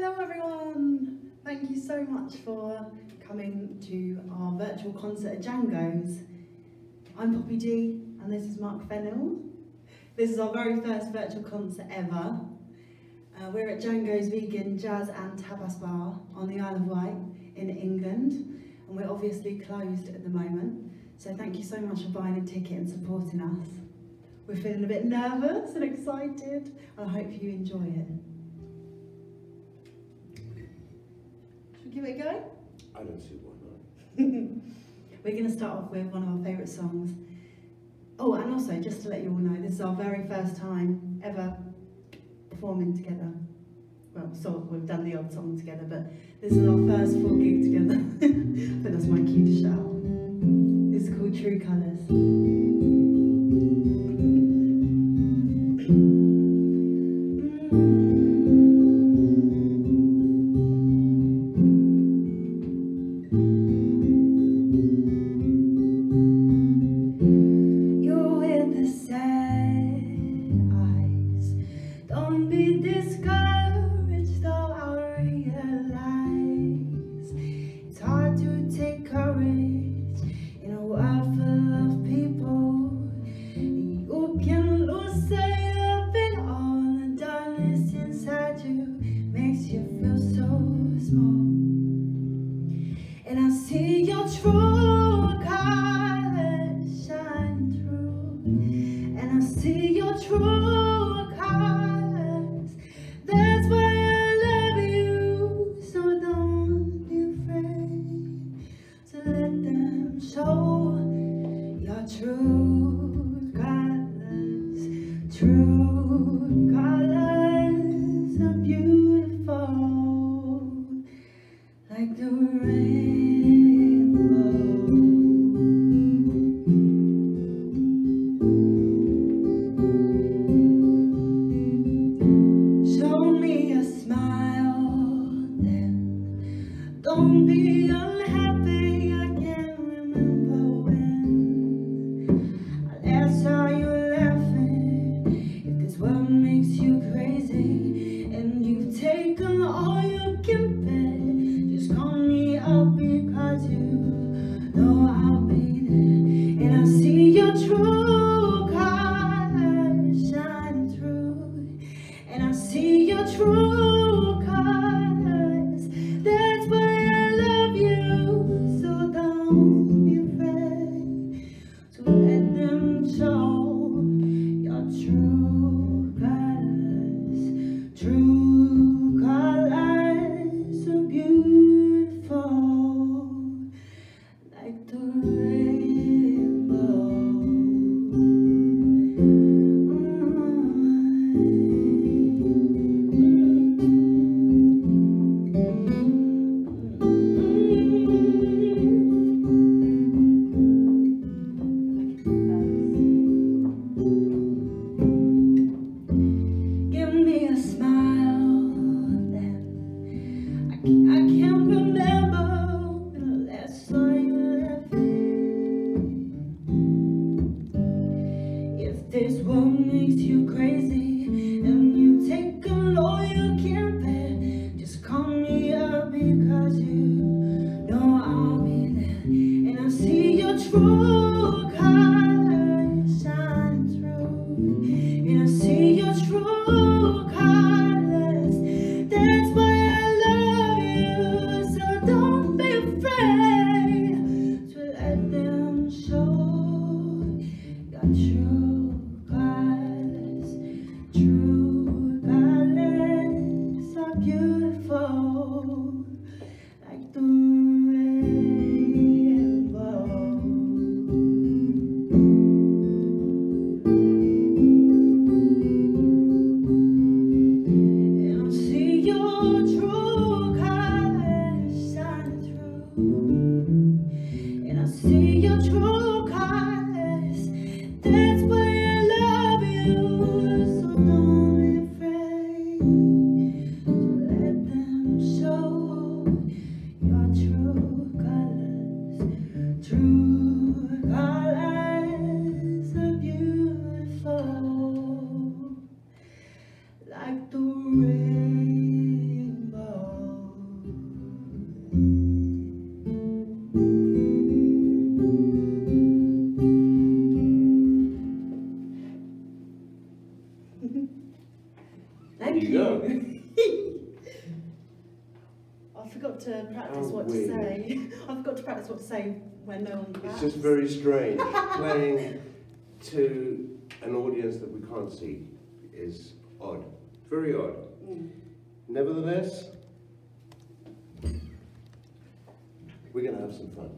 Hello everyone! Thank you so much for coming to our virtual concert at Django's. I'm Poppy Dee and this is Mark Fennell. This is our very first virtual concert ever. Uh, we're at Django's Vegan Jazz and Tapas Bar on the Isle of Wight in England and we're obviously closed at the moment. So thank you so much for buying a ticket and supporting us. We're feeling a bit nervous and excited and I hope you enjoy it. Should we give it a go? I don't see why not. We're going to start off with one of our favourite songs. Oh, and also, just to let you all know, this is our very first time ever performing together. Well, sort of, we've done the odd song together, but this is our first full gig together. Think that's my cue to shout. This is called True Colours. say when no one. It's just very strange. Playing to an audience that we can't see is odd, very odd. Mm. Nevertheless, we're going to have some fun.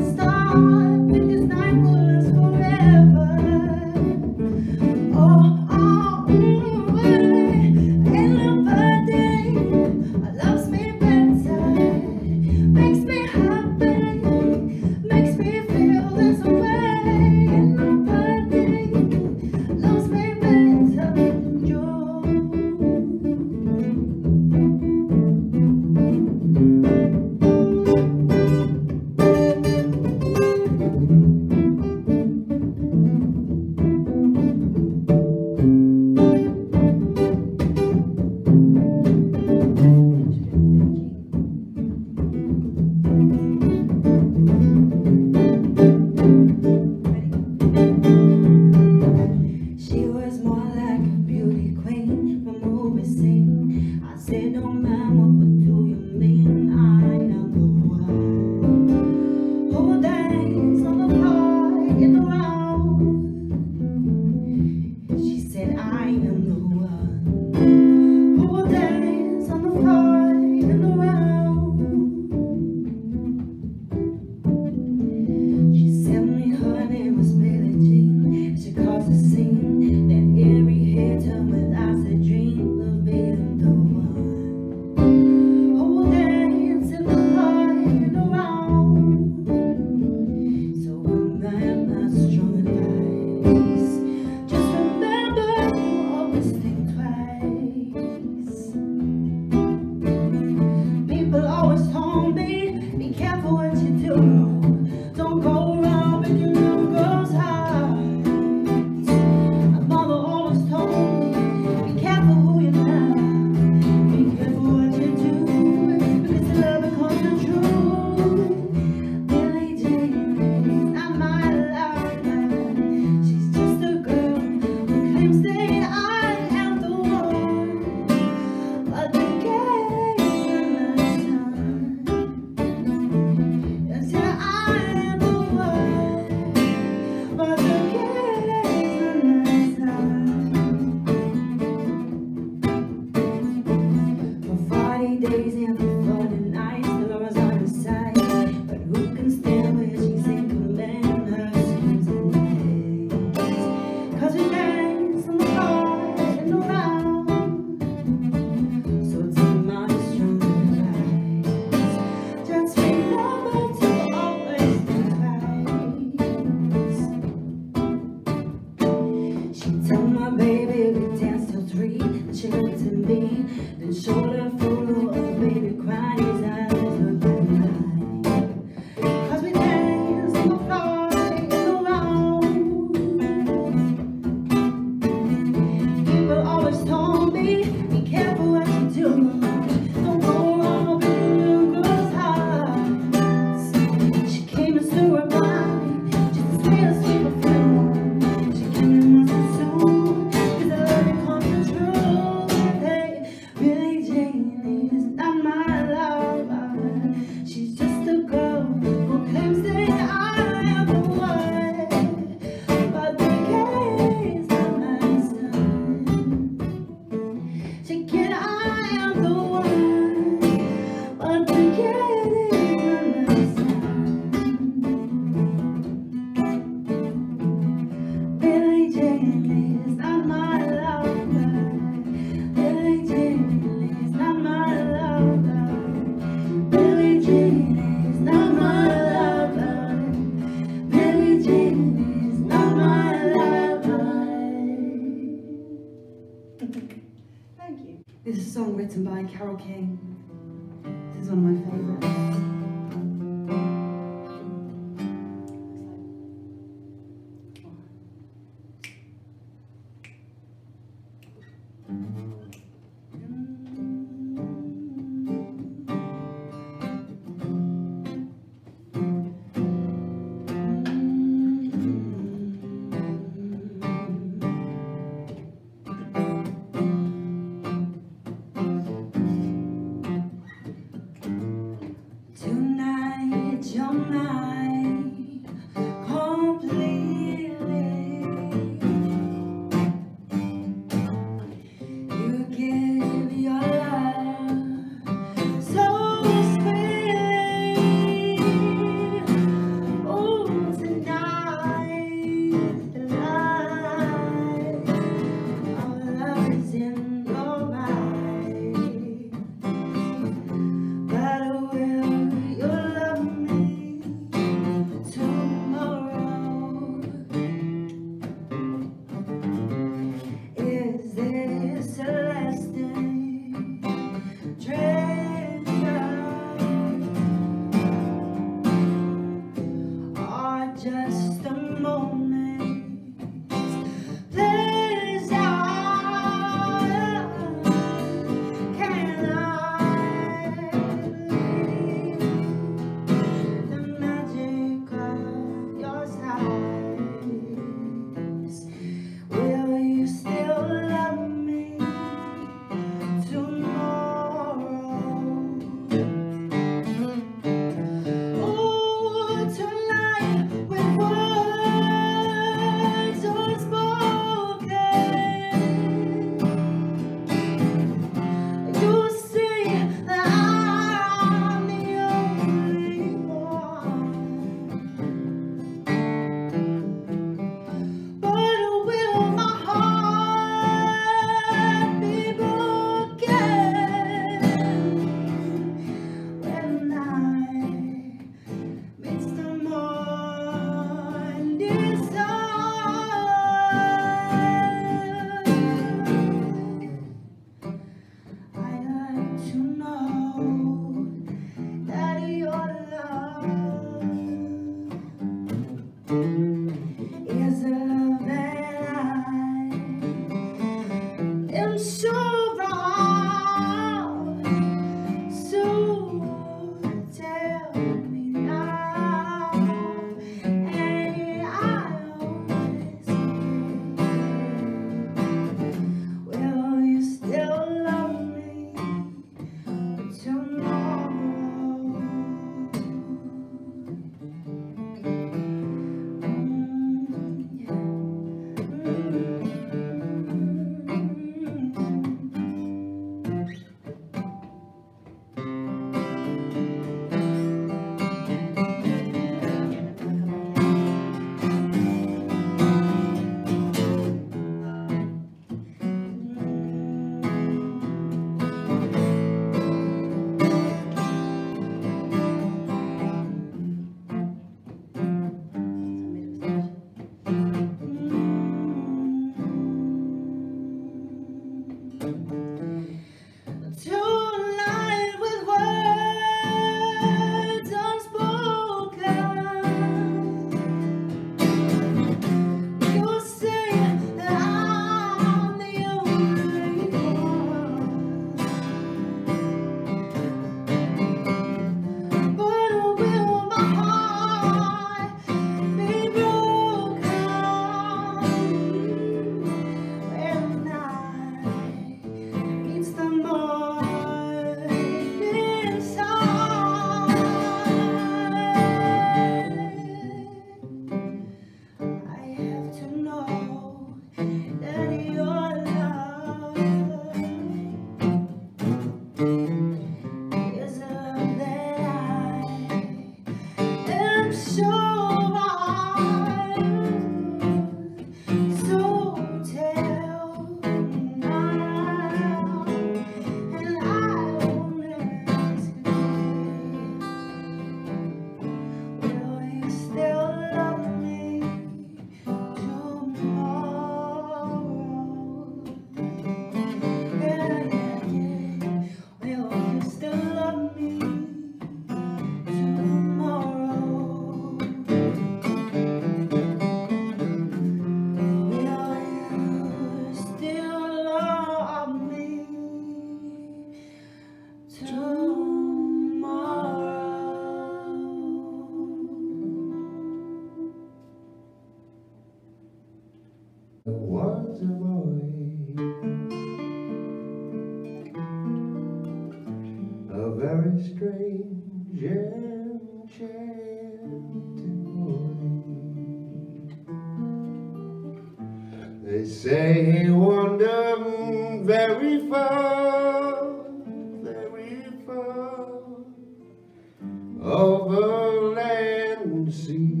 land sea.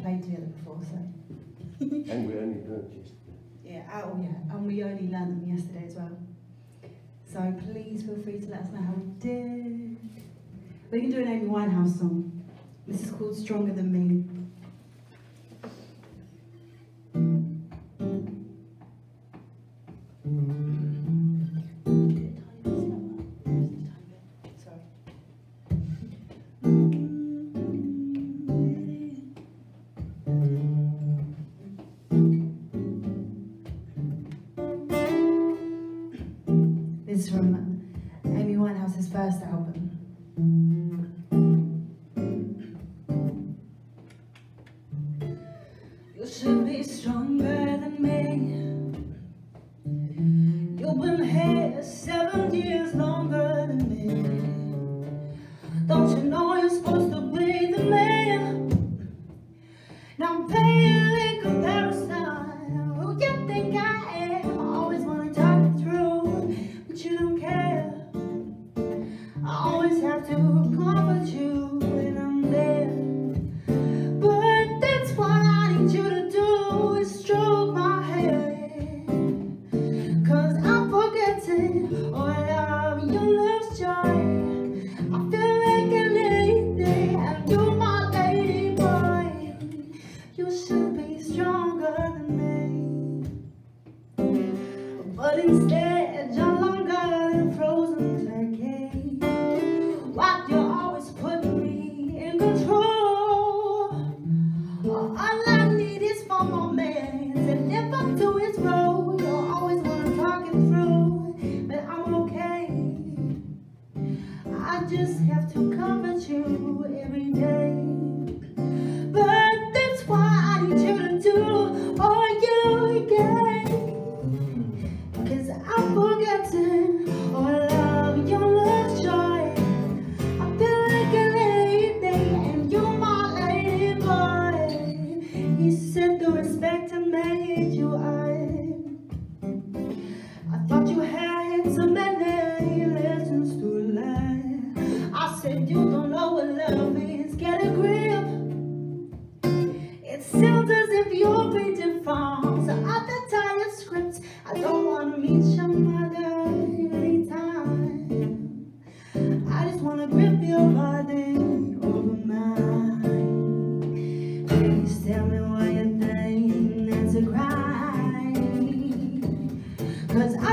played together before, so. and we only learned yesterday. Yeah, oh yeah, and we only learned them yesterday as well. So please feel free to let us know how we did. We can do an Amy Winehouse song. This is called Stronger Than Me. Because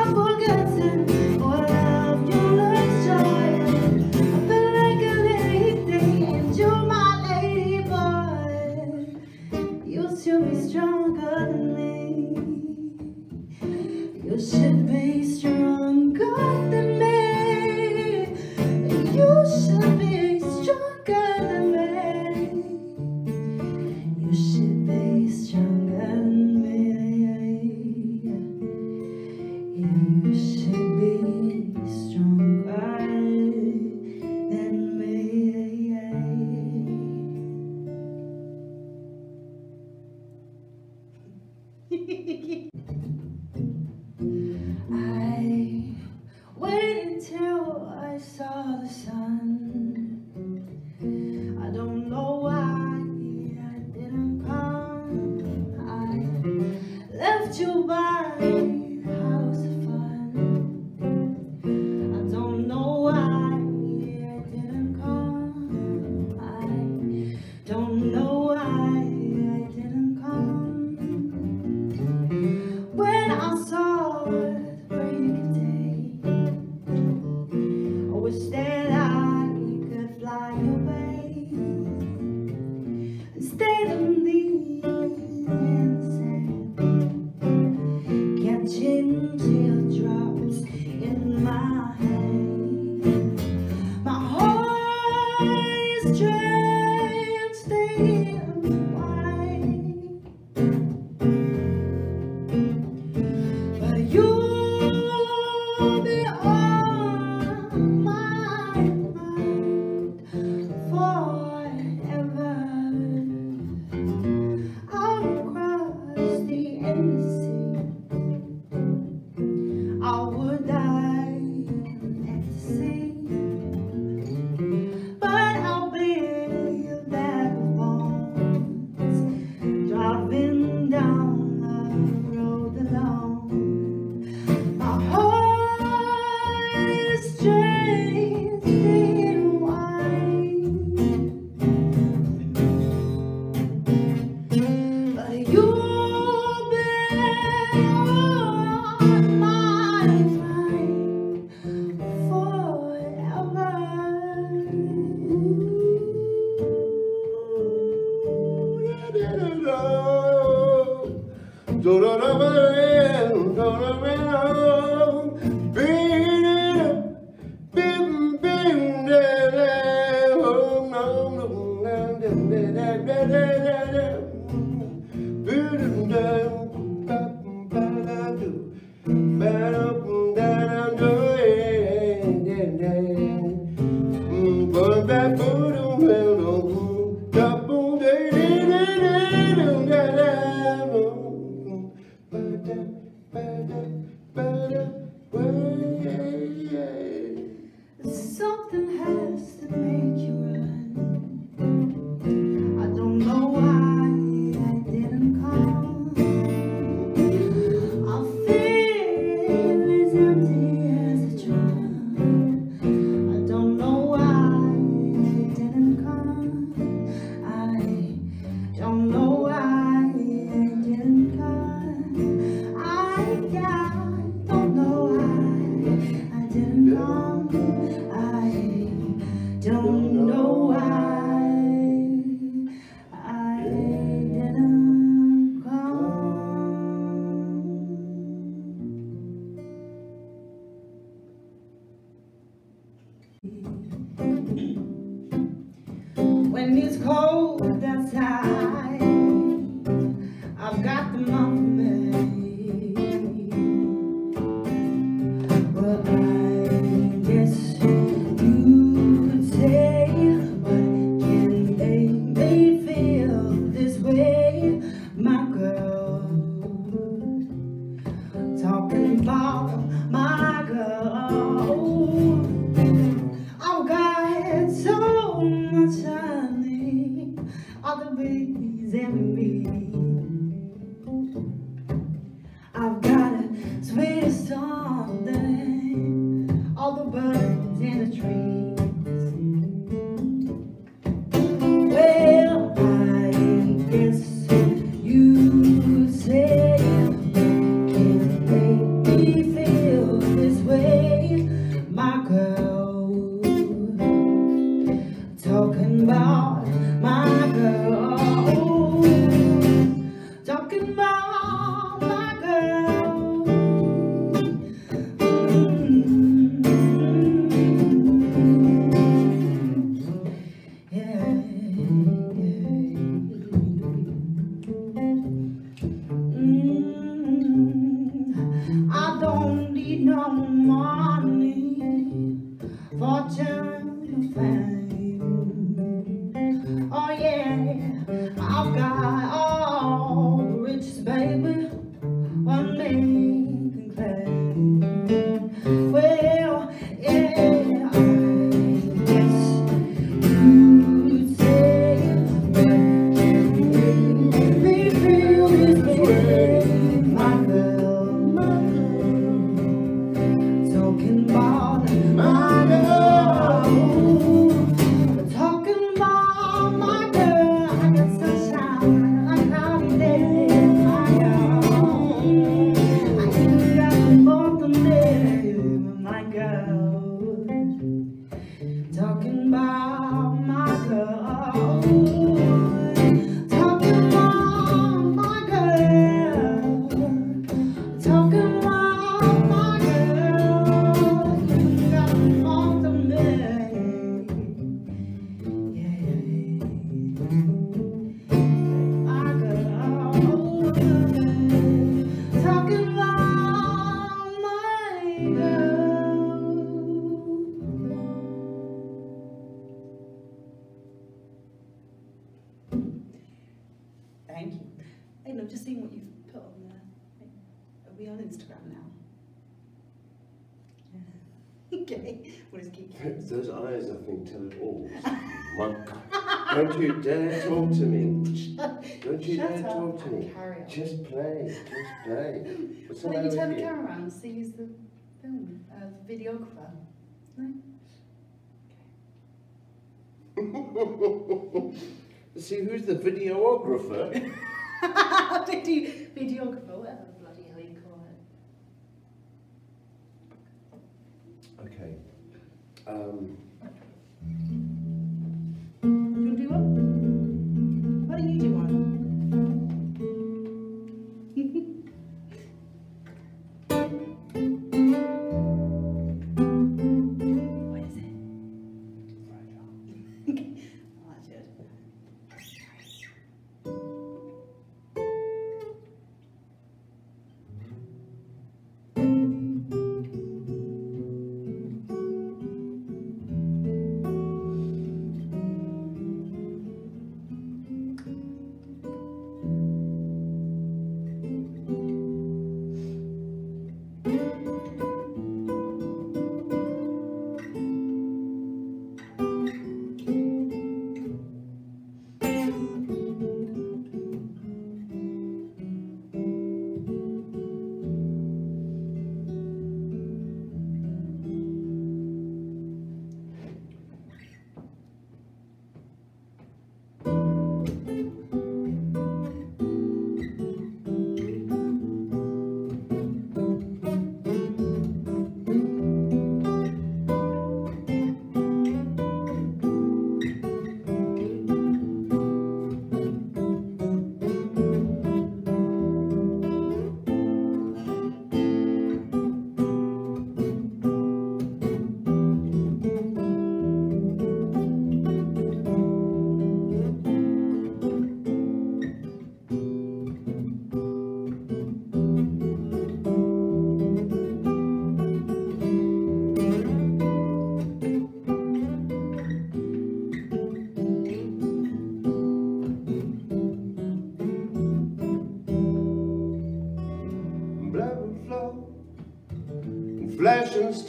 until it all monk. Don't you dare talk to me. Don't you Shut dare up. talk to me. Carry on. Just play. Just play. What's Why don't you turn the camera around and see who's the film uh, the videographer? No? Okay. see who's the videographer? Video videographer, whatever bloody hell you call it. Okay. Um,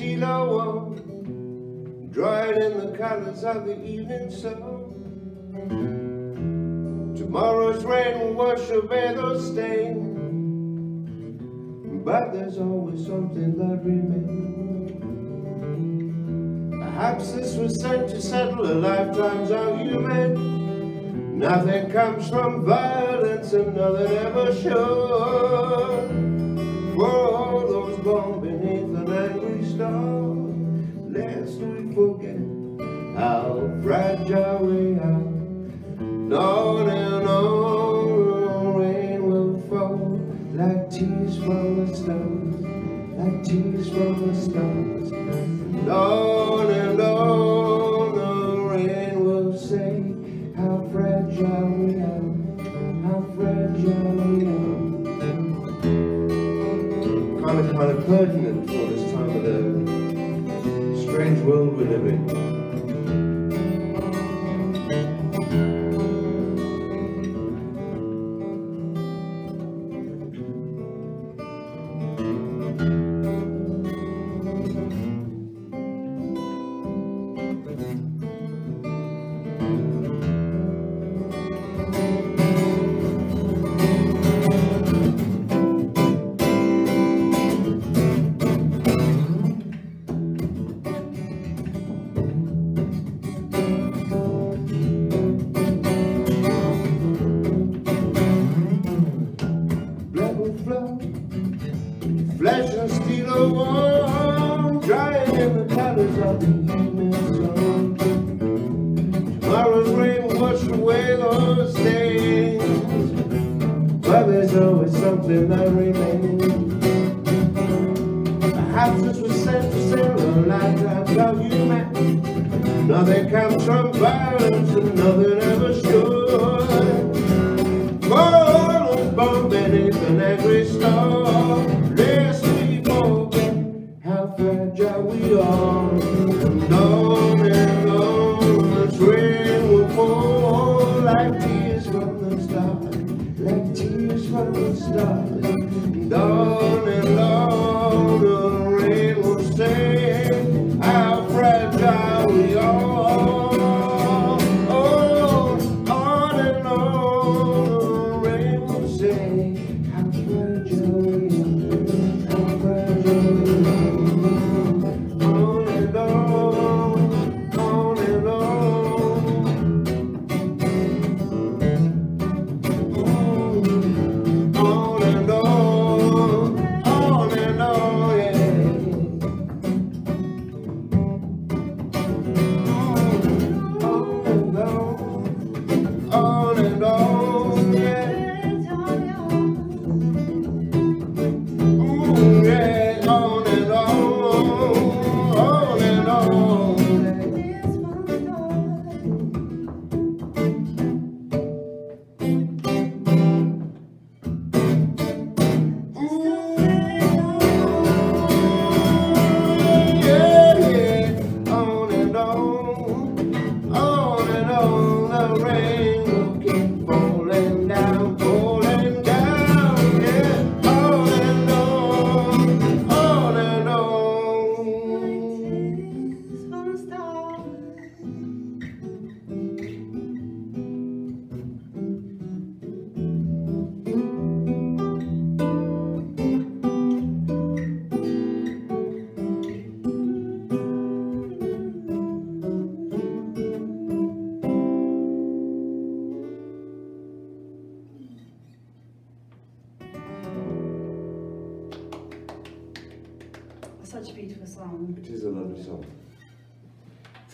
stilo one, dried in the colors of the evening sun. Tomorrow's rain will wash away those stains, but there's always something that remains. Perhaps this was sent to settle a lifetime's argument. Nothing comes from violence and nothing ever should. For all those born star, lest we forget how fragile we are. On and on, rain will fall like tears from the stars, like tears from the stars. And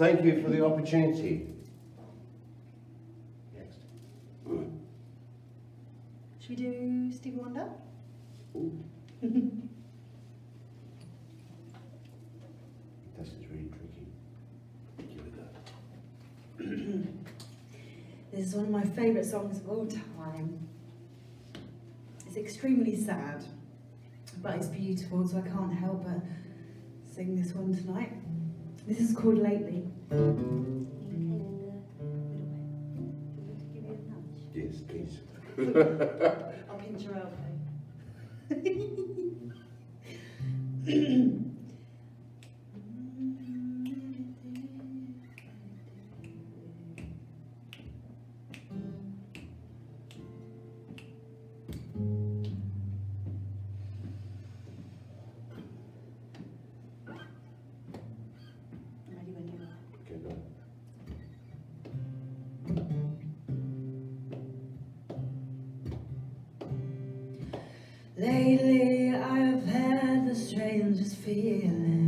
Thank you for the opportunity. Next. Should we do Stevie Wonder? This is really tricky. Give it a This is one of my favourite songs of all time. It's extremely sad, but it's beautiful, so I can't help but sing this one tonight. This is called Lately. Yes, please. I'll pinch your elbow. and I'm just feeling.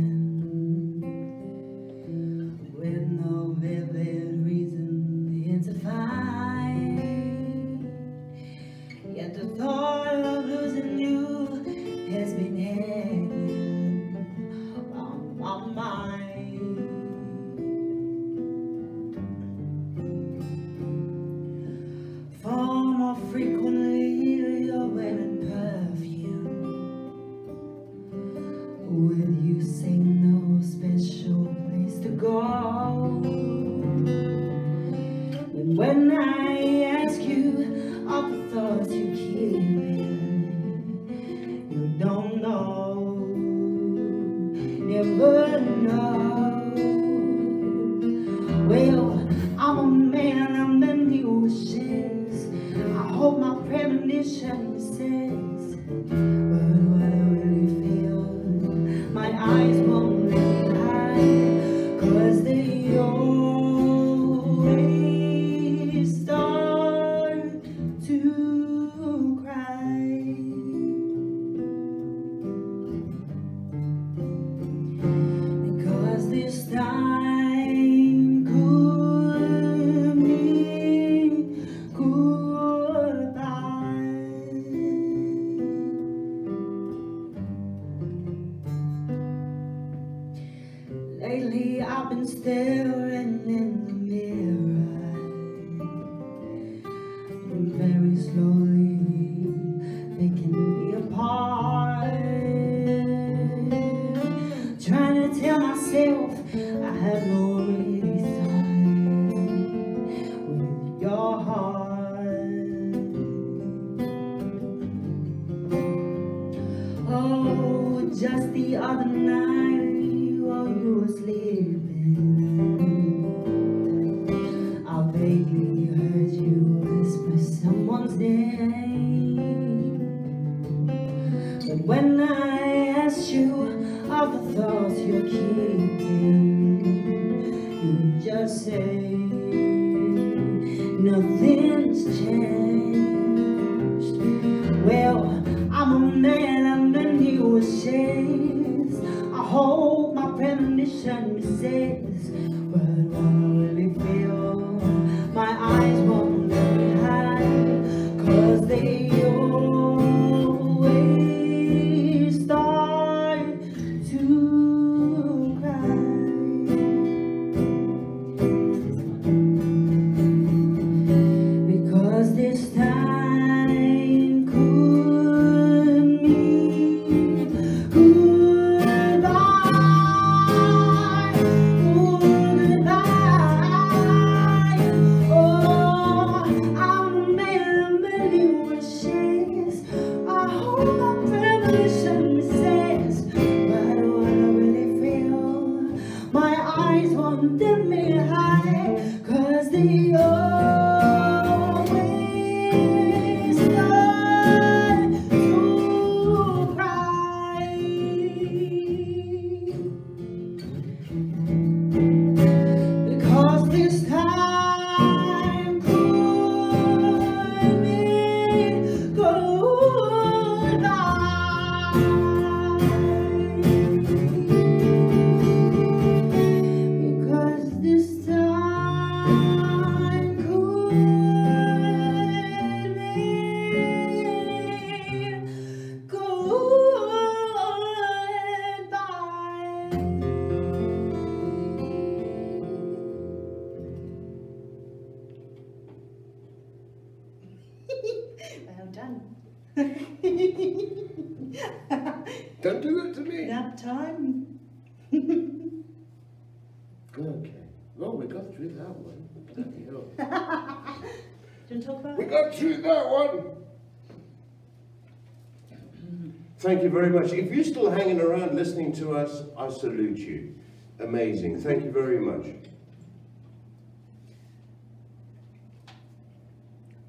very much. If you're still hanging around listening to us, I salute you. Amazing. Thank you very much.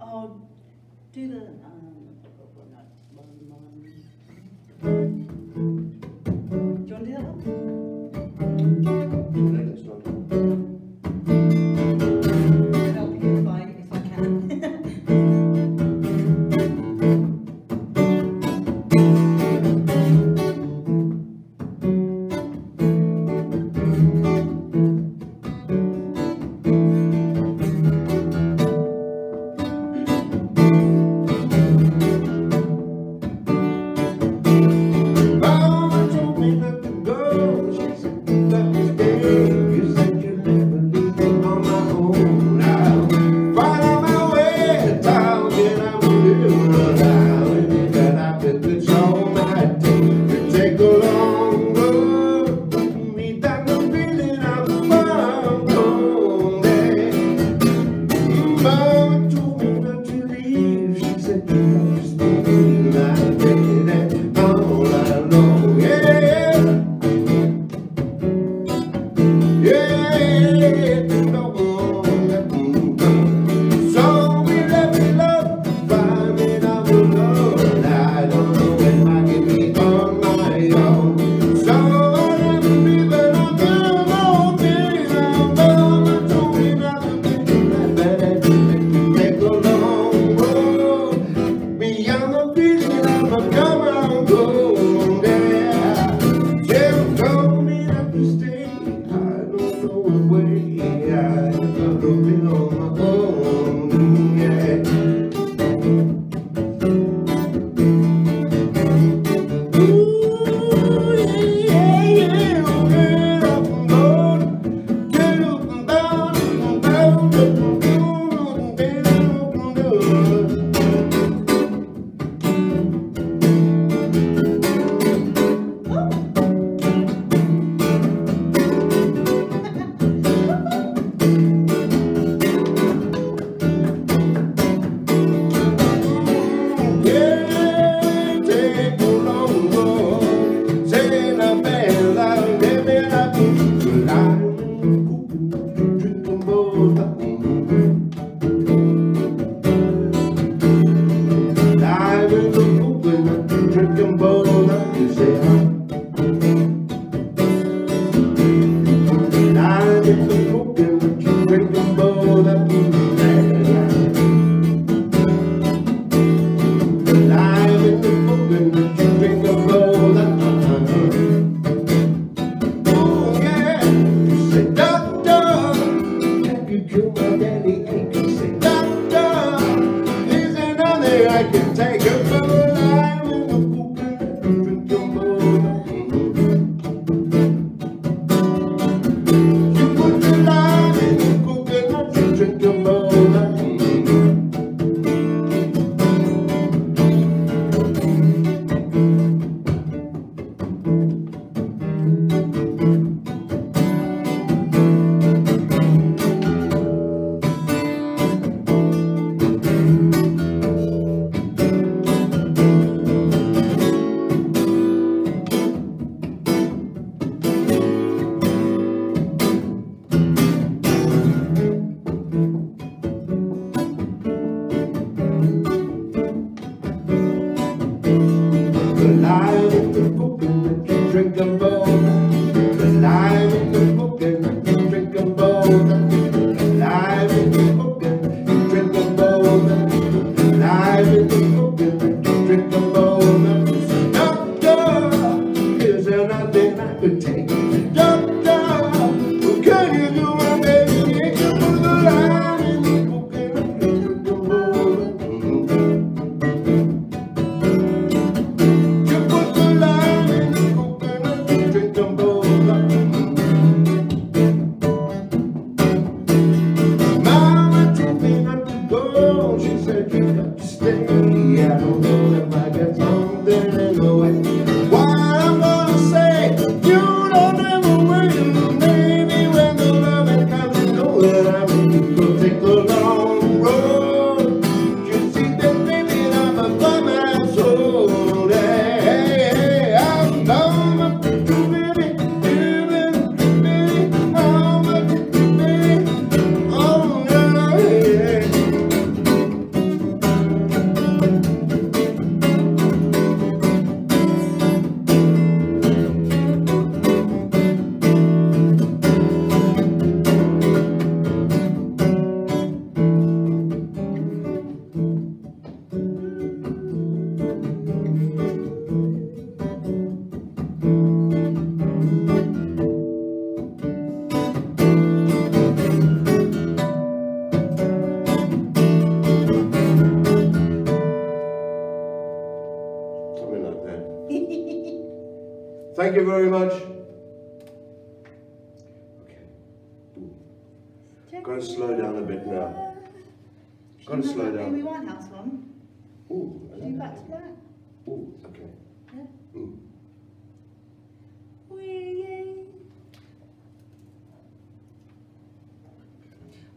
Oh, do the.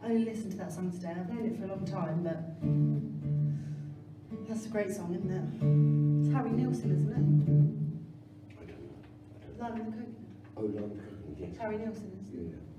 I only listened to that song today. I've known it for a long time, but that's a great song, isn't it? It's Harry Nilsson, isn't it? I don't know. I the Coconut. Oh, the Coconut, yes. Harry Nilsson, isn't it? Yeah.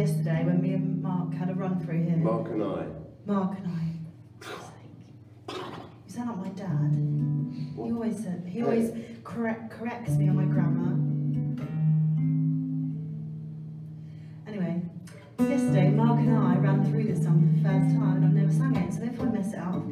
yesterday when me and Mark had a run through here. Mark and I. Mark and I. is that not my dad. What? He always uh, he always correct, corrects me on my grammar. Anyway, yesterday Mark and I ran through this song for the first time and I've never sung it, so if I mess it up,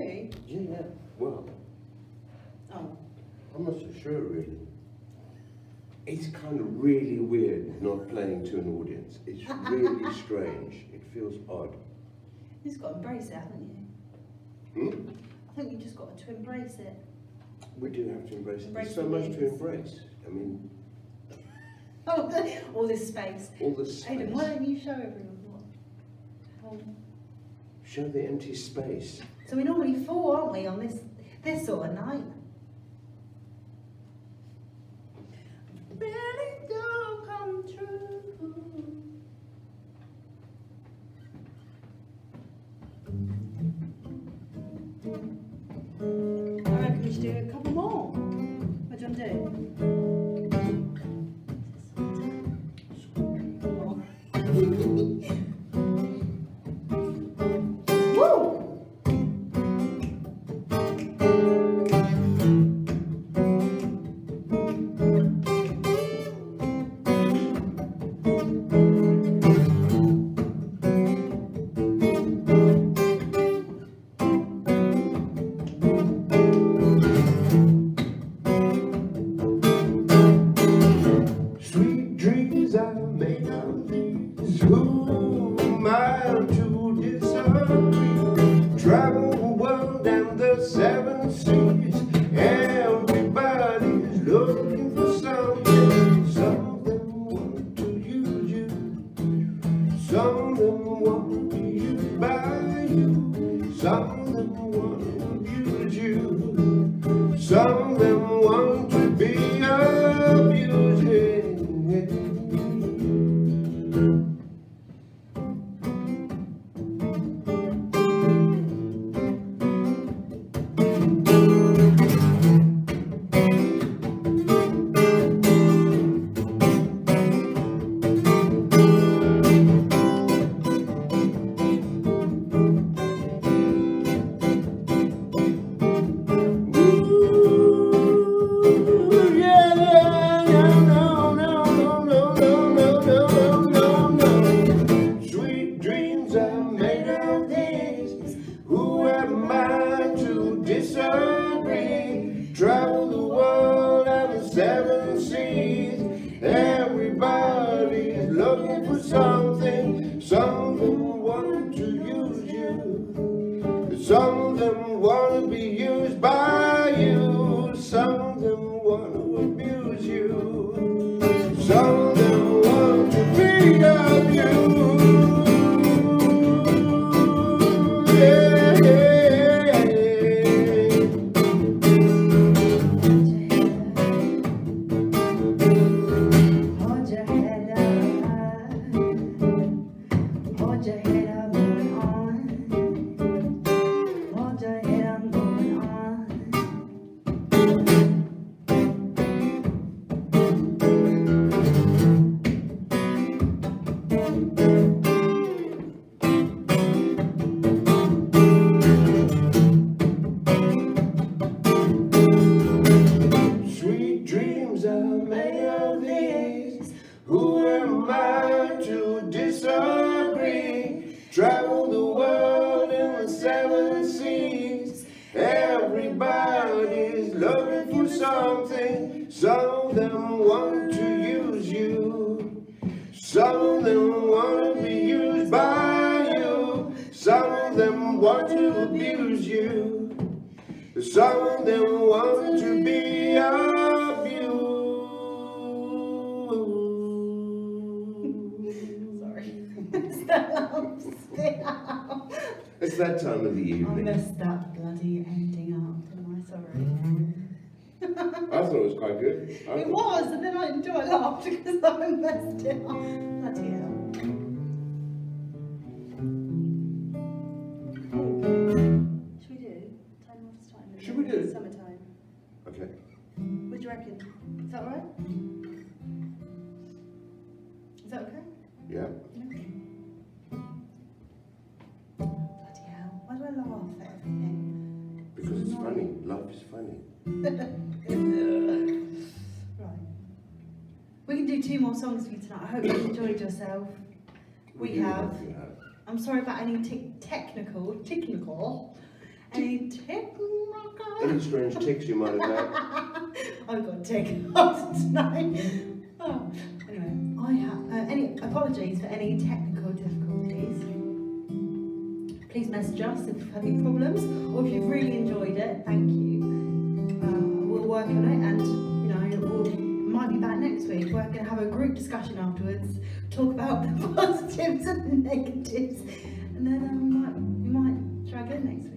yeah, you? Yeah. Well, Oh, I'm not so sure really. It's kind of really weird not playing to an audience. It's really strange. It feels odd. you just got to embrace it, haven't you? Hmm? I think you just got to embrace it. We do have to embrace it. Embrace There's so the much to weirdness. embrace. I mean, Oh, all this space. all this Aidan, why space. don't you show everyone what? how- Show the empty space. So we're normally four, aren't we, on this this sort of night? It's that time of the I evening. messed that bloody ending up, didn't I? Sorry. Mm-hmm. I thought it was quite good. I It was, and then I enjoyed I laughed because I messed it up. Bloody hell. Should we do time? Should we do? Summertime. Okay. What do you reckon? Is that all right? Is that okay? Yeah. Because it's funny. Life is funny. right. We can do two more songs for you tonight. I hope you enjoyed yourself. We, we have. have. I'm sorry about any technical, technical, any technical. Any strange ticks you might have had. I've got tick tonight. Oh, anyway, I have uh, any apologies for any technical difficulties. Please message us if you've had any problems or if you've really enjoyed it. Thank you. Um, we'll work on it, and you know we'll might be back next week. We're going to have a group discussion afterwards, talk about the positives and the negatives, and then um, we might we might try again next week.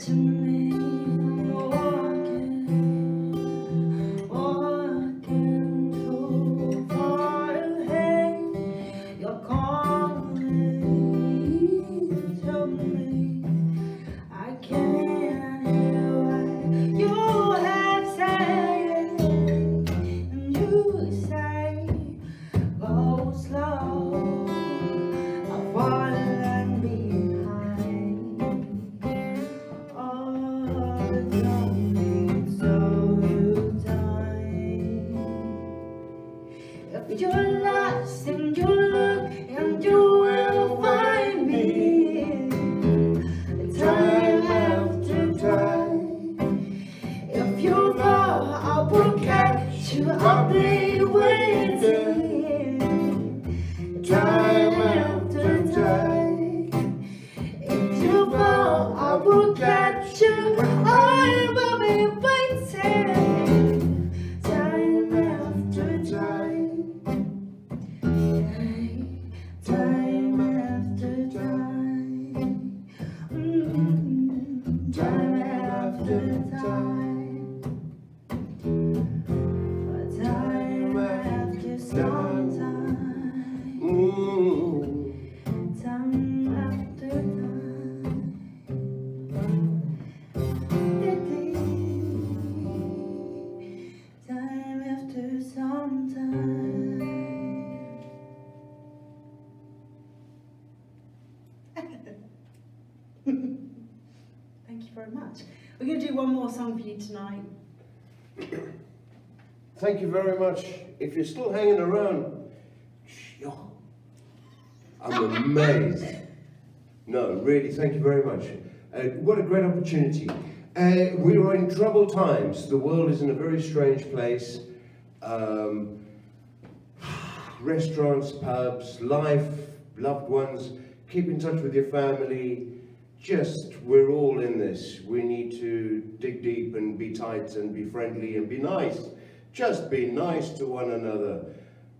to me. More song for you tonight. Thank you very much. If you're still hanging around, I'm amazed. No, really, thank you very much. Uh, what a great opportunity. Uh, we are in troubled times. The world is in a very strange place. Um, restaurants, pubs, life, loved ones, keep in touch with your family. Just, we're all in this. We need to dig deep and be tight and be friendly and be nice. Just be nice to one another.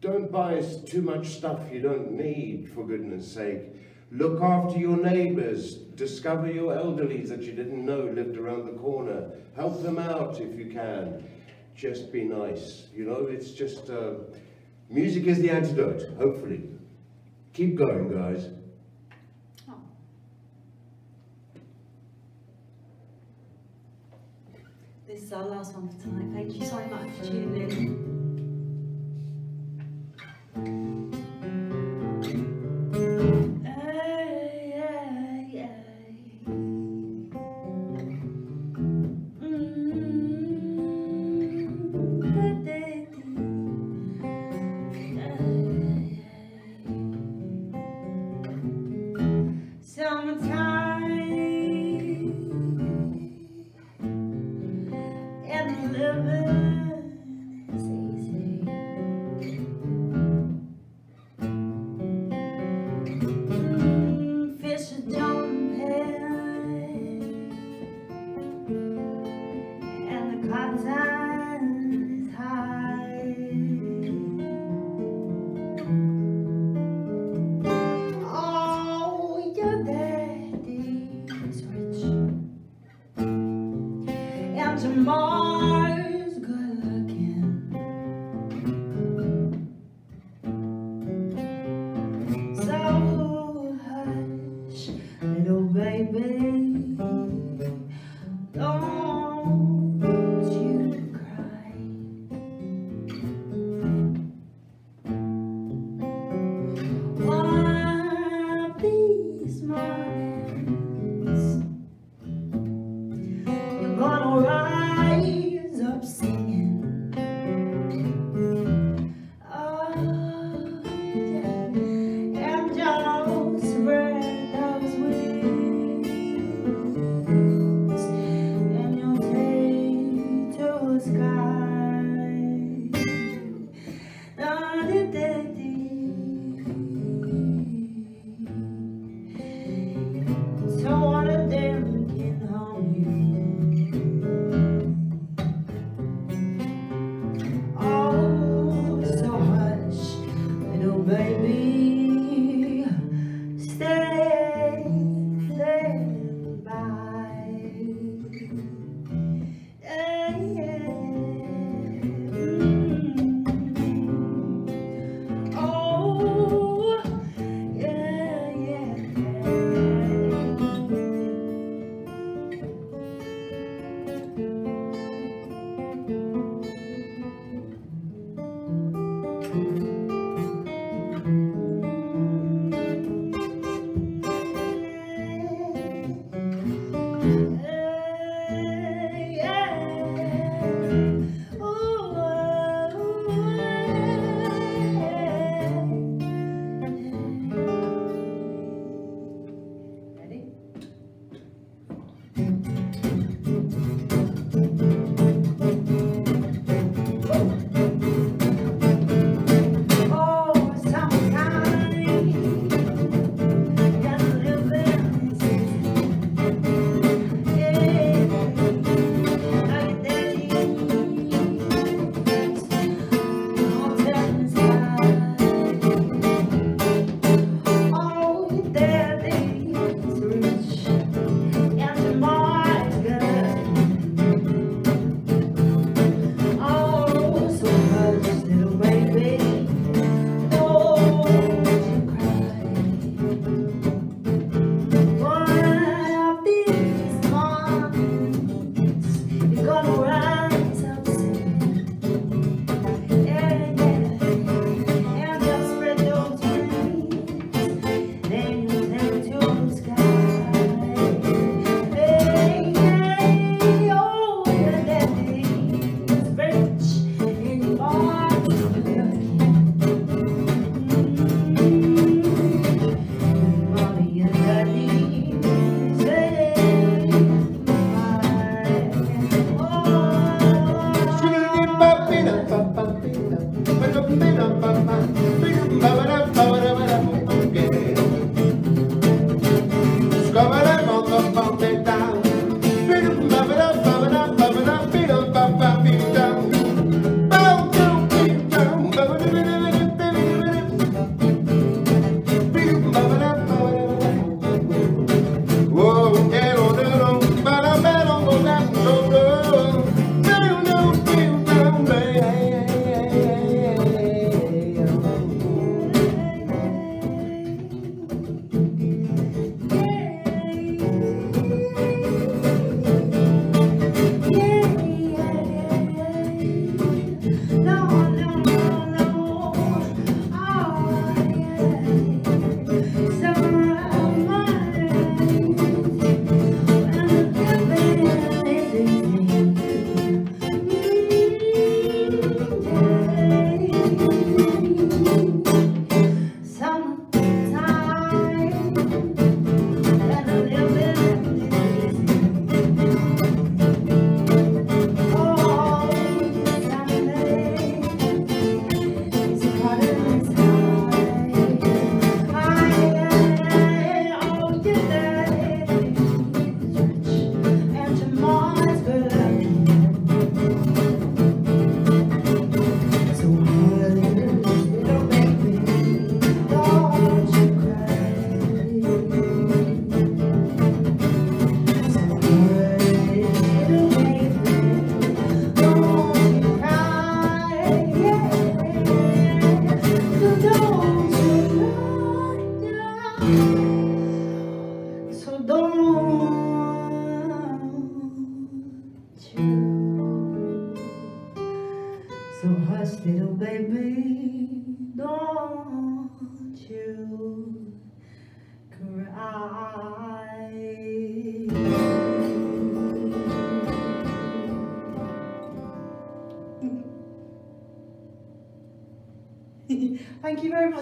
Don't buy too much stuff you don't need, for goodness sake. Look after your neighbors. Discover your elderlies that you didn't know lived around the corner. Help them out if you can. Just be nice. You know, it's just, uh, music is the antidote, hopefully. Keep going, guys. Oh. This is our last one for tonight. Thank you so much for tuning in.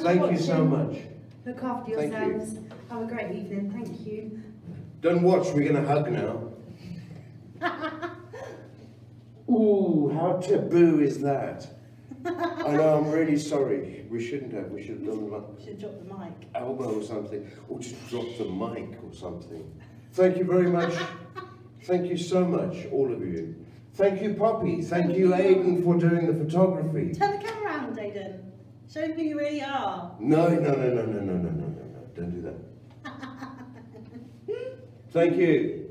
Thank you very much Thank for you so much. Look after Thank you. yourselves. Have a great evening. Thank you. Don't watch, we're gonna hug now. Ooh, how taboo is that? I know, I'm really sorry. We shouldn't have. We should have done like Should drop the mic. elbow or something, or just drop the mic or something. Thank you very much. Thank you so much, all of you. Thank you, Poppy. Thank you, Aidan, for doing the photography. Turn the camera around, Aidan. Show them who you really are. No, no, no, no, no, no, no, no, no, no. Don't do that. Thank you.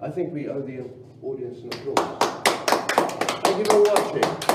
I think we owe the audience an applause. Thank you for watching.